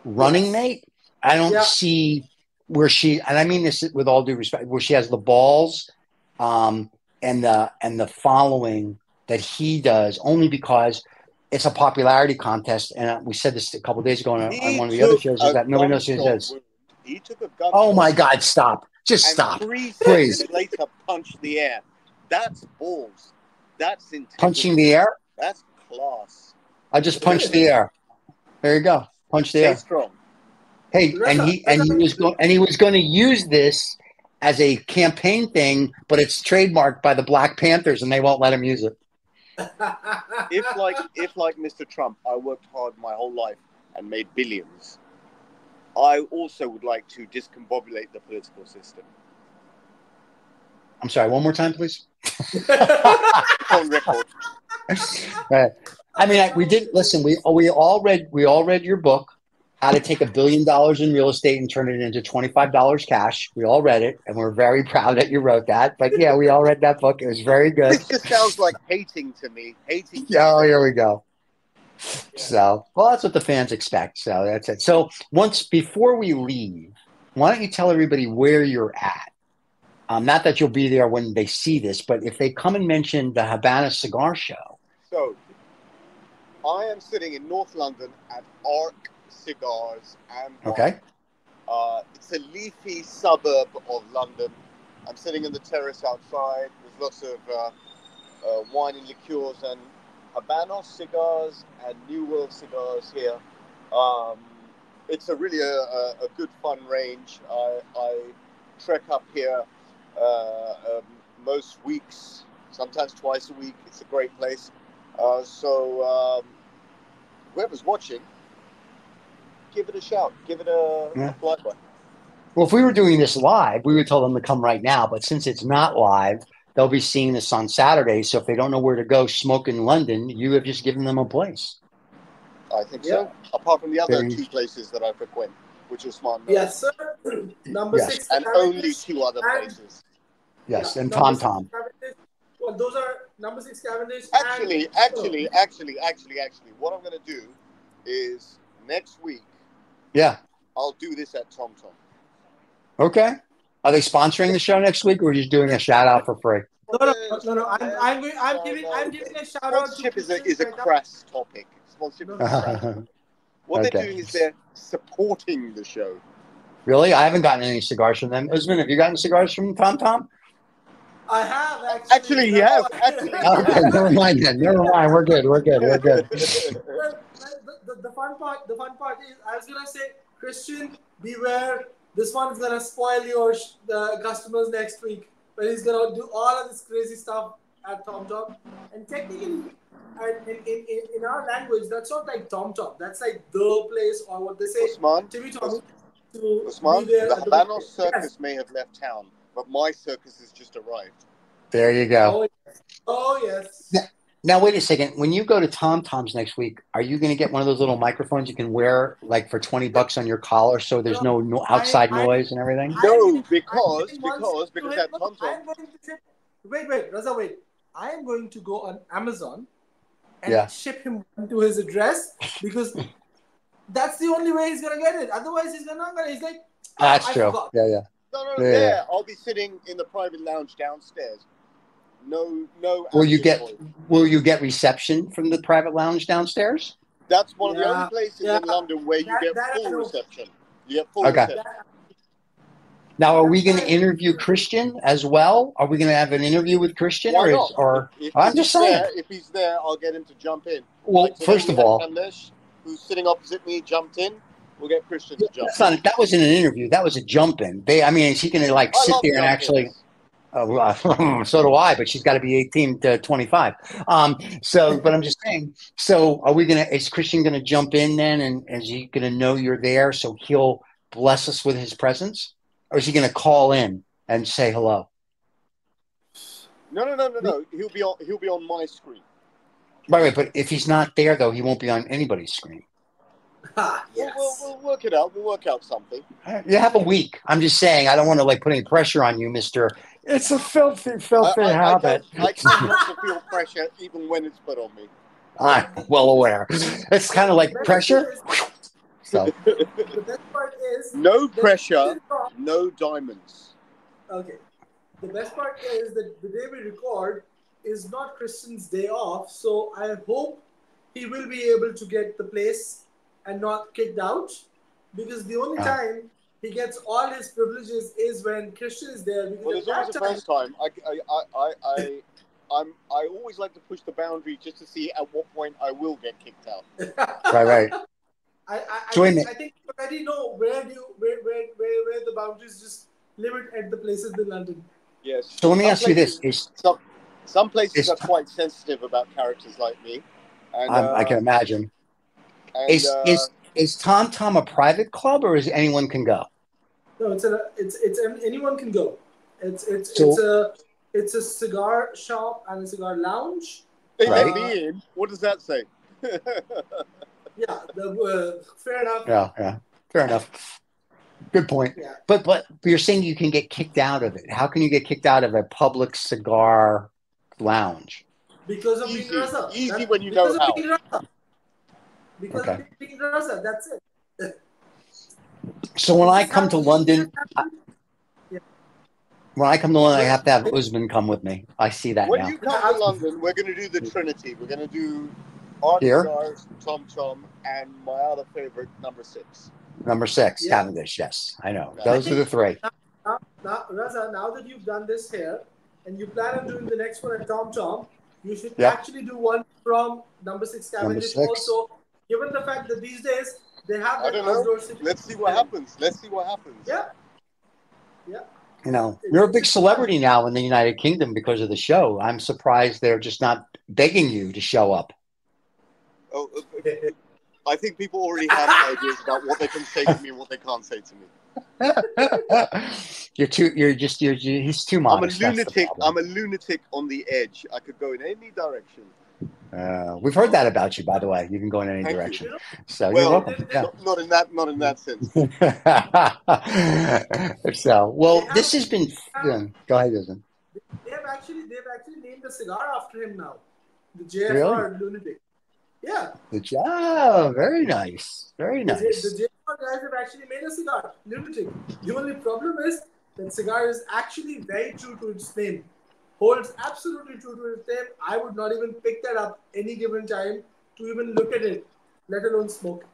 running
Yes.
mate. I don't
Yeah.
see where she. And I mean this with all due respect, where she has the balls, um, and the and the following that he does, only because it's a popularity contest. And uh, we said this a couple days ago on, on one of the other shows. Is that nobody knows who this is?
He took a gun.
Oh my God! Stop! Just stop!
Three
Please.
later, punched the air. That's balls. That's integrity.
Punching the air.
That's class.
I just punched the air. There you go. Punch the
Stay
air.
strong.
Hey, and he and he was going and he was going to use this as a campaign thing, but it's trademarked by the Black Panthers, and they won't let him use it.
if like if like Mr. Trump, I worked hard my whole life and made billions. I also would like to discombobulate the political system.
I'm sorry. One more time, please.
On record.
Right. I mean, I, we did listen. We we all read we all read your book, How to Take a Billion Dollars in Real Estate and Turn It into Twenty Five Dollars Cash. We all read it, and we're very proud that you wrote that. But yeah, we all read that book. It was very good.
This just sounds like hating to me. Hating. To
Oh, here we go. So, well, that's what the fans expect. So that's it. So once before we leave, why don't you tell everybody where you're at? Um, not that you'll be there when they see this, but if they come and mention the Havana Cigar Show,
So, I am sitting in North London at Arc Cigars and
okay,
Uh, it's a leafy suburb of London. I'm sitting in the terrace outside. There's lots of uh, uh, wine and liqueurs and Habanos cigars and New World cigars here. Um, it's a really a, a, a good fun range. I, I trek up here uh, um, most weeks, sometimes twice a week. It's a great place. Uh, so um, whoever's watching, give it a shout. Give it a,
Yeah.
a flyby.
well, if we were doing this live, we would tell them to come right now. But since it's not live, they'll be seeing this on Saturday. So if they don't know where to go smoke in London, you have just given them a place.
I think so. Apart from the other
Very-
two places that I frequent, which are Smart
yes, sir. Number
Yes.
six.
and only two other
and-
places.
Yes,
Yeah,
and Tom Tom.
Well, those are number six Cavendish.
Actually,
and-
actually, actually, actually, actually, what I'm going to do is next week
Yeah.
I'll do this at Tom Tom.
Okay. Are they sponsoring the show next week, or are you just doing a shout out for free?
No, no, no, no, no. I'm, uh, I'm, I'm giving, I'm giving a shout out to.
Sponsorship is a is a
Christian
crass topic. Sponsorship is crass. What
Okay.
they're doing is they're supporting the show.
really? I haven't gotten any cigars from them. Usman, have you gotten cigars from Tom Tom?
I have actually.
Actually, has. Actually.
Okay, never mind then. Never mind. We're good. We're good. We're good.
Well, the, the, the fun part, the fun part is, I was gonna say, Christian, beware. This one's gonna spoil your customers next week. But he's gonna do all of this crazy stuff at Tom Tom. And technically, and in, in, in, our language, that's not like Tom Tom. That's like the place or what they say.
Usman,
Timmy Tommy. To
Usman, the Habanos circus
Yes.
may have left town, but my circus has just arrived.
There you go.
Oh yes. Oh yes.
Yeah. Now, wait a second. When you go to Tom Tom's next week, are you going to get one of those little microphones you can wear like for 20 bucks on your collar so there's no, no outside
I- I-
noise and everything?
No, because-
I'm getting one
because- because
him.
at Tom Tom-
I'm going to ship. Wait, wait, Raza, wait. I am going to go on Amazon and
Yeah.
ship him to his address because that's the only way he's gonna get it. Otherwise, he's not gonna. He's like, oh,
That's
I
true.
forgot.
Yeah, yeah.
No, no, no.
Yeah.
There, I'll be sitting in the private lounge downstairs. No, no.
Will you get-
noise.
Will you get reception from the private lounge downstairs?
That's one of the only places
yeah.
in London where you get
that
full reception. You get full
Okay.
reception.
Now, are we going to interview Christian as well? Are we going to have an interview with Christian,
Why
or,
not?
is, or
If,
I'm just saying.
There, if he's there, I'll get him to jump in.
well,
Like today
first of all,
Kamlesh, who's sitting opposite me, jumped in. We'll get Christian to jump.
that's not, that wasn't an interview. That was a jump in. They, I mean, is he going to like
I
sit there and actually? Uh, so do I, but she's got to be 18 to 25. Um, so, but I'm just saying. So, are we gonna? Is Christian gonna jump in then, and is he gonna know you're there, so he'll bless us with his presence, or is he gonna call in and say hello?
No, no, no, no, no. He'll be on. He'll be on my screen.
Right, right. But if he's not there, though, he won't be on anybody's screen.
Ah,
We'll, we'll, we'll work it out. We'll work out something.
You have a week. I'm just saying. I don't want to like put any pressure on you, Mister. It's a filthy, filthy
I, I,
habit.
don't, I try not to feel pressure even when it's put on me.
I'm well aware. It's kind of like pressure. So
The best part is
No pressure, no diamonds.
Okay. The best part is that the day we record is not Christian's day off, so I hope he will be able to get the place and not kicked out because the only
Ah.
time he gets all his privileges is when Christian is there. Because
Well,
at
there's always
that
the first time. I, I, I, I, I, I'm, I always like to push the boundary just to see at what point I will get kicked out.
right, right.
I, I, I,
So wait a
think. I think you already know where do you, where, where, where, where the boundaries just limit at the places in London.
Yes.
So let me
Some
ask you this: Is
Some, Some places
It's-
are quite sensitive about characters like me. And,
I, I
uh,
can imagine.
And,
Is
uh,
is is Tom Tom a private club or is anyone can go?
No, it's a it's it's anyone can go. It's it's
So-
it's a it's a cigar shop and a cigar lounge.
they let
Right.
me in. What does that say?
Yeah, the, uh, fair enough.
Yeah, yeah. Fair enough. Good point.
Yeah.
But but you're saying you can get kicked out of it. How can you get kicked out of a public cigar lounge?
Because of
Easy. Easy
That-
when you
because
know how.
Being Raza. Because
Okay.
of being Raza, that's it.
So when I come to London, when I come to London, I have to have Usman come with me. I see that
When
now.
you come to London, we're going to do the Trinity. We're going to do Art
Here?
Cigars, Tom Tom, and my other favorite, number six.
Number six,
Yeah.
Cavendish. Yes, I know. Those are the three.
Now, now, Raza, now that you've done this here and you plan on doing the next one at Tom Tom, you should
Yeah.
actually do one from number six
Number
Cavendish
six.
also, given the fact that these days they have
I
that
don't know.
outdoor city.
Let's see what happens. Let's see what happens.
Yeah. Yeah.
You know, you're a big celebrity now in the United Kingdom because of the show. I'm surprised they're just not begging you to show up.
Oh, I think people already have ideas about what they can say to me and what they can't say to me.
you're too. You're just. You're. you he's too
I'm a
modest. that's the
lunatic. I'm a lunatic on the edge. I could go in any direction.
Uh, we've heard that about you, by the way. You can go in any
Thank you.
direction. So
Well,
you're welcome. Yeah.
Not, not in that. Not in that sense.
so, well, this has been. yeah, Go ahead, Susan.
They have actually they've actually named a cigar after him now. The JFR lunatic. Yeah.
Good job. Very nice. Very nice.
J- the JFR guys have actually made a cigar. Lunatic. The only problem is that cigar is actually very true to its name. Holds absolutely true to its name. I would not even pick that up any given time to even look at it, let alone smoke.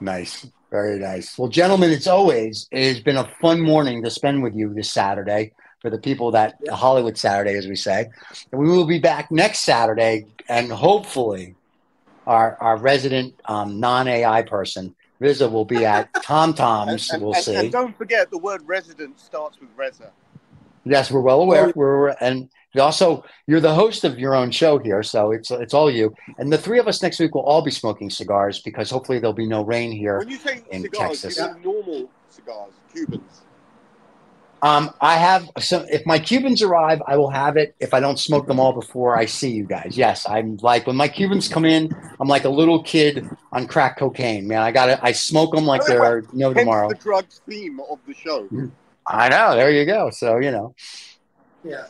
Nice. Very nice. Well, gentlemen, it's always it has been a fun morning to spend with you this Saturday for the people that
Yeah.
Hollywood Saturday, as we say. And we will be back next Saturday, and hopefully, our our resident um, non AI person Riza will be at Tom
And,
Tom's.
and-
We'll
and-
see.
and don't forget, the word resident starts with Reza.
Yes, we're well aware. We're and also you're the host of your own show here, so it's it's all you. And the three of us next week will all be smoking cigars because hopefully there'll be no rain here.
When you say
in
cigars,
Texas.
you mean normal cigars, Cubans.
Um, I have some. If my Cubans arrive, I will have it. If I don't smoke them all before I see you guys, yes, I'm like when my Cubans come in, I'm like a little kid on crack cocaine. Man, I got to I smoke them like they're no tomorrow.
the drugs theme of the show.
I know. There you go. So you know,
Yeah.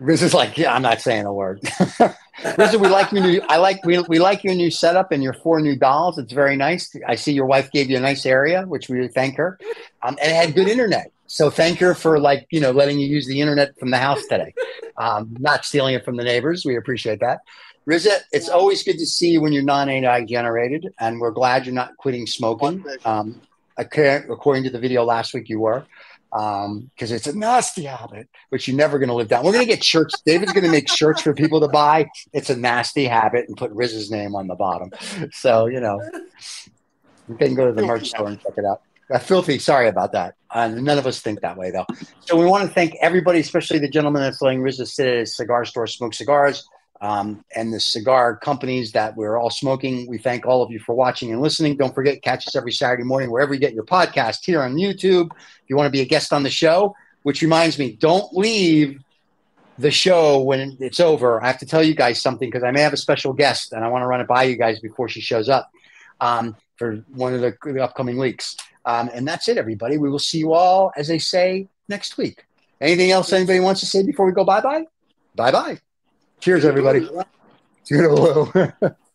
Riz is like, yeah, I'm not saying a word. Riz, we like your new. I like we, we like your new setup and your four new dolls. It's very nice. I see your wife gave you a nice area, which we thank her, um, and it had good internet. So thank her for like you know letting you use the internet from the house today, um, not stealing it from the neighbors. We appreciate that. Rizza, it's always good to see you when you're non-AI generated, and we're glad you're not quitting smoking. Um, according to the video last week, you were because it's a nasty habit, which you're never going to live down. We're going to get shirts. David's going to make shirts for people to buy. It's a nasty habit and put Riz's name on the bottom. So, you know, you can go to the merch store and check it out. Uh, filthy. Sorry about that. Uh, none of us think that way, though. So we want to thank everybody, especially the gentleman that's letting Riz sit at his cigar store, smoke cigars, um, and the cigar companies that we're all smoking. We thank all of you for watching and listening. Don't forget, catch us every Saturday morning wherever you get your podcast here on YouTube. If you want to be a guest on the show, which reminds me, don't leave the show when it's over. I have to tell you guys something because I may have a special guest and I want to run it by you guys before she shows up um, for one of the, upcoming weeks. Um, and that's it, everybody. We will see you all, as they say, next week. Anything else anybody wants to say before we go bye bye? Bye bye. Cheers, everybody. Toodaloo.